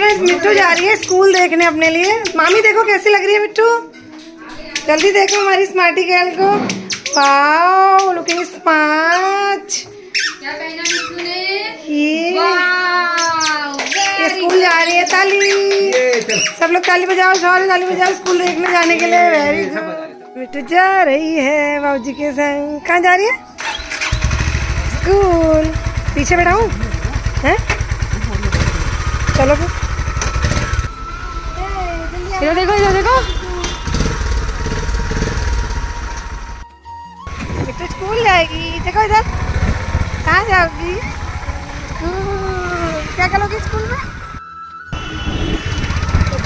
Friends मिट्टू जा रही है स्कूल देखने अपने लिए। मामी देखो कैसी लग रही है मिट्टू? जल्दी देखो हमारी स्मार्टी गर्ल को। वाओ लुकिंग स्मार्ट क्या पहना मिट्टू ने? ये। ये स्कूल जा रही है ताली। सब लोग ताली बजाओ सॉरी ताली बजाओ स्कूल देखने जाने के लिए। वेरी गुड मिट्टू जा रही है बाबूजी के संग। कहाँ जा रही है? स्कूल। पीछे बैठाऊं हैं? चलो फिर। इधर देखो इधर देखो मिट्टू स्कूल जाएगी देखो इधर कहाँ जाओगी क्या करोगी स्कूल में तो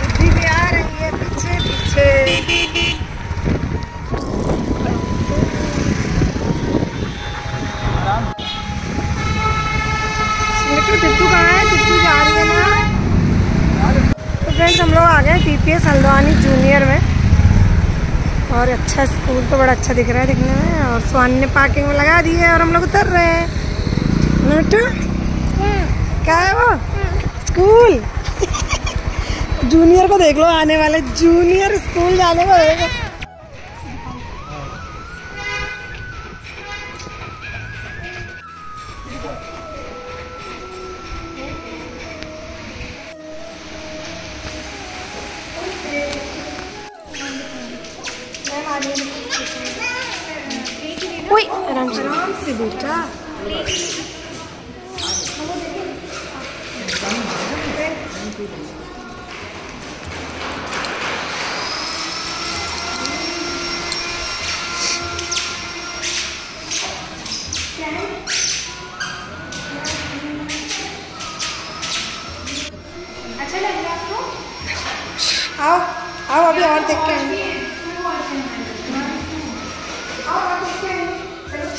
है टिट्टू कहाँ है टिट्टू जा रही है ना तो फ्रेंड्स हम लोग आ गए P P S Haldwani junior में। और अच्छा स्कूल तो बड़ा अच्छा दिख रहा है दिखने में। और स्वान ने पार्किंग में लगा दी है और हम लोग उतर रहे हैं। नोटू क्या है वो? स्कूल जूनियर को देख लो, आने वाले जूनियर स्कूल जाने को। देखो ओए आराम से। आराम से बेटा। आओ आओ अभी और अच्छा लग रही नर्सरी बाकी इनके लिए स्मार्ट क्लासेस वगैरह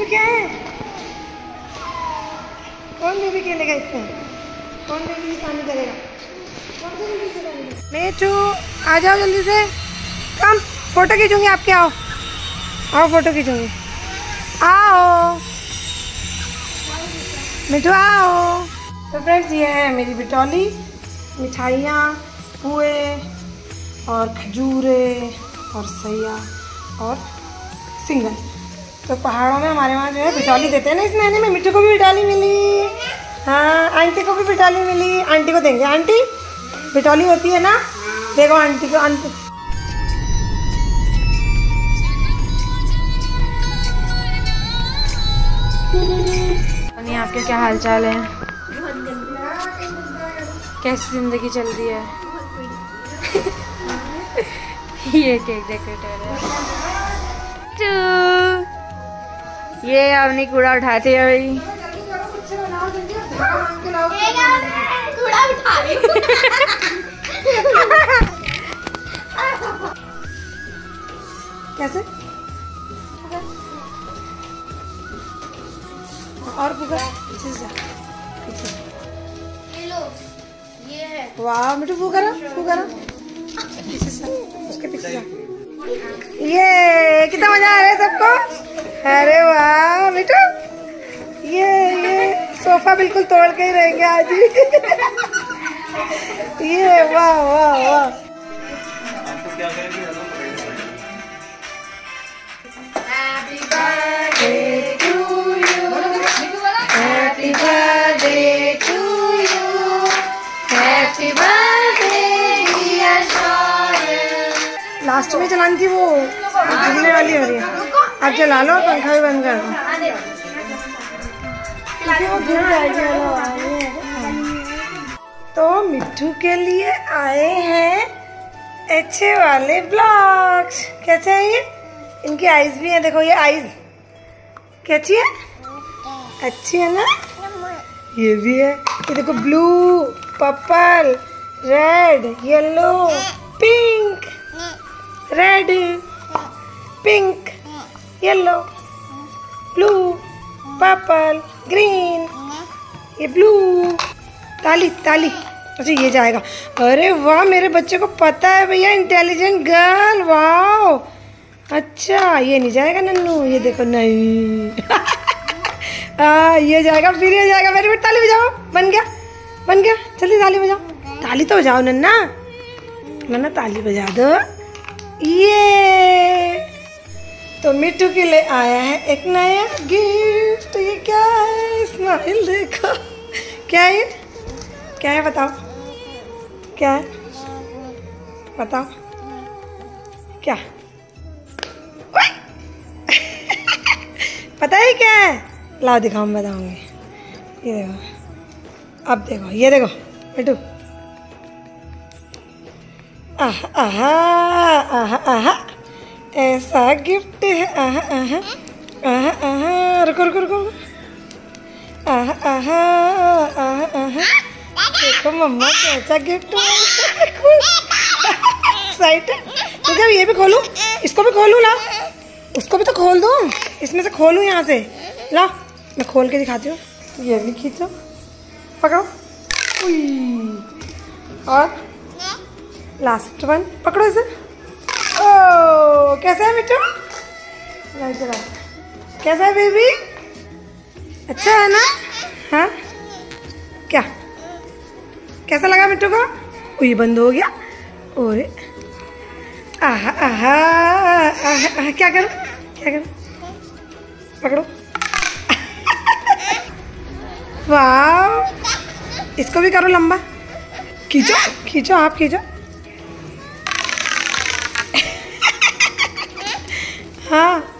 देखो क्या है? कौन बेबी खेलेगा इसमें? कौन बेबी पानी करेगा? कौन बेबी मेचू आ जाओ जल्दी से। कम फ़ोटो खींचूँगी आपके, आओ। आओ फ़ोटो खींचूँगी। आओ। मिठू आओ। तो फ्रेंड्स ये है मेरी बिटौली, मिठाइयाँ पुए और खजूरे और सैया और सिंगल। तो पहाड़ों में हमारे वहाँ जो है बिटौली देते हैं ना, इस महीने में मिट्टू को भी बिटौली मिली। हाँ आंटी को भी बिटौली मिली। आंटी को देंगे। आंटी बिटौली होती है ना? देखो आंटी को, आंटी। आपके क्या हाल चाल है? कैसी ज़िंदगी चल रही है? ये केक डेकोरेटर है। ये अपनी कूड़ा उठाती है भाई कूड़ा उठा कैसे? और पुकार पीछे जा। पीछे। ये है। वाह मिठू फू करो फू उसके पीछे जा। ये कितना मज़ा आ रहा है सबको? अरे वाह मिठू ये ये सोफा बिल्कुल तोड़ के ही रहेंगे आज ही। ये वाह वाह वाह। Happy birthday to you. Happy birthday, last में चलानी थी वो। घूमने वाली हो रही है। अब चला लो, पंखा भी बंद कर दो। तो मिट्टू के लिए आए हैं अच्छे वाले ब्लॉक्स कैसे है ये? इनकी आईज भी हैं। देखो ये आईज कैसी है? अच्छी है ना? ये भी है। ये देखो blue purple red yellow pink red pink yellow blue purple green ये ब्लू ताली ताली. अच्छा ये जाएगा. अरे वाह मेरे बच्चे को पता है भैया इंटेलिजेंट गर्ल वाह अच्छा ये नहीं जाएगा नन्नू. ये देखो नहीं. आ, ये जाएगा फिर ये जाएगा. मेरे बेटी ताली बजाओ. बन गया. बन गया. जल्दी ताली बजाओ. ताली तो बजाओ नन्ना. नन्ना ताली बजा दो. ये। तो मिट्टू के लिए आया है एक नया गिफ्ट ये क्या है? स्माइल देखो। क्या है? क्या है बताओ? क्या है? बताओ। क्या? पता है क्या है? लाओ दिखाओ, मैं बताऊँगी। ये देखो। अब देखो, ये देखो बेटू आहा आहा आहा आहा। ऐसा गिफ्ट है, आहा आहा। आहा आहा, रुको रुको रुको। आहा आहा आहा आहा। देखो मम्मा, कैसा गिफ्ट साइट तो क्या ये भी खोलूं? इसको भी खोलूं ला उसको भी तो खोल दो। इसमें से खोलूं यहाँ से। ला मैं खोल के दिखाती हूँ। ये भी खींचो। पकड़ो। और लास्ट वन पकड़ो इसे। ओ कैसा है मिट्टू कैसा है बेबी अच्छा है ना? हाँ? क्या? कैसा लगा मिट्टू को? ओ, ये बंद हो गया। और आहा आहा आहा आहा क्या करो? क्या करूँ? पकड़ो। वाह इसको भी करो लंबा। खींचो खींचो आप खींचो। हाँ।